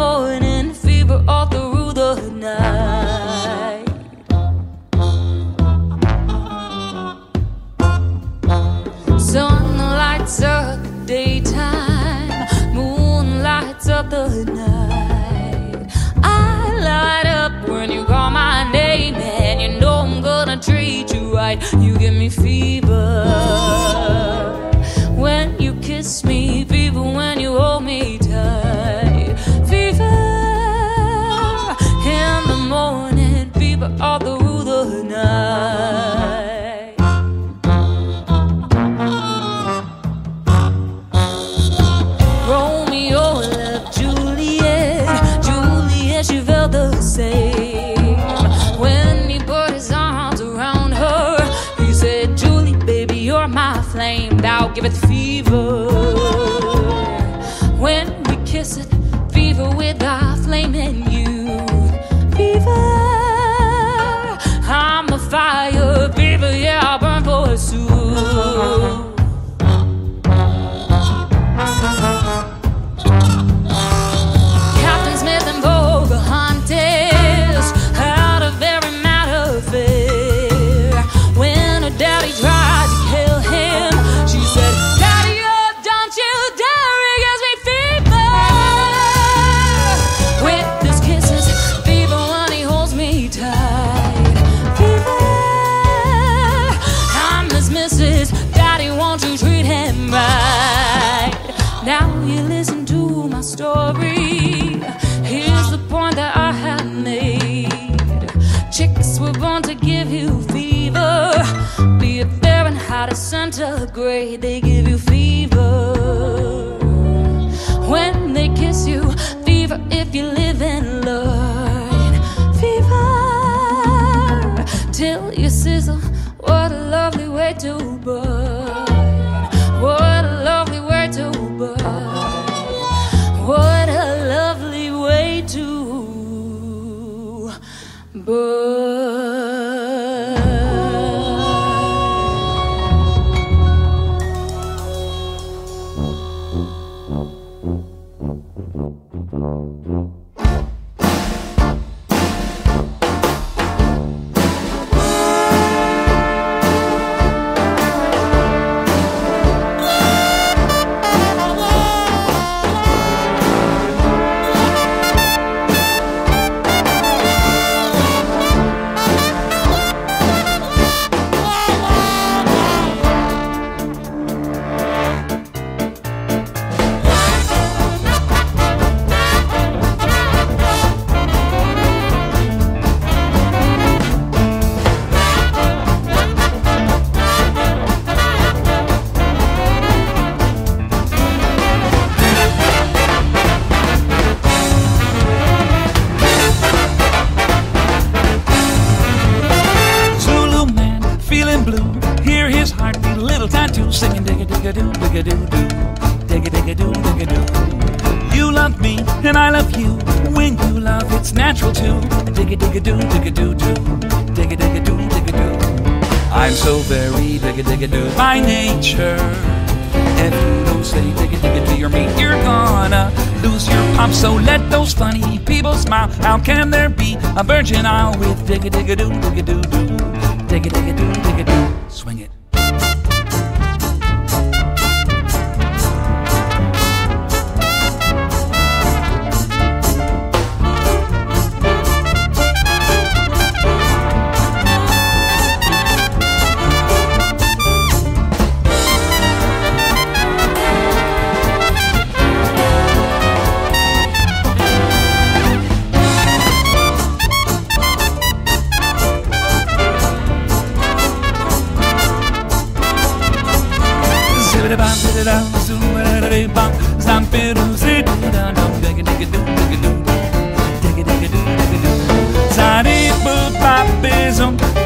Morning, fever all through the night. Sun lights up the daytime, moon lights up the night. I light up when you call my name, and you know I'm gonna treat you right. You give me fever when you kiss me, Thou giveth fever. When we kiss it, fever with our flame in you. Fever. I'm a fire, fever, yeah, I burn for a very mad affair. To digga doo, digga doo doo, digga digga doo, digga doo. You love me, and I love you. When you love, it's natural too. Digga digga doo, digga doo doo, digga digga doo, digga doo. I'm so very digga digga doo by nature. If you don't say digga digga to your mate, you're gonna lose your pop. So let those funny people smile. How can there be a virgin isle with digga digga doo, digga doo doo, digga digga doo, digga doo?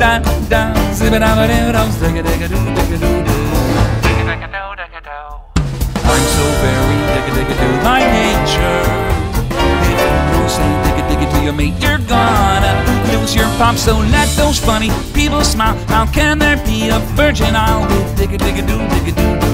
da da zibba da ba doo doo digga digga doo digga doo digga digga doo digga doo. I'm so very digga digga doo by nature. If you say digga digga to your mate, you're gonna lose your pop. So let those funny people smile. How can there be a virgin? I'll be digga digga doo digga doo doo.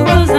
Who was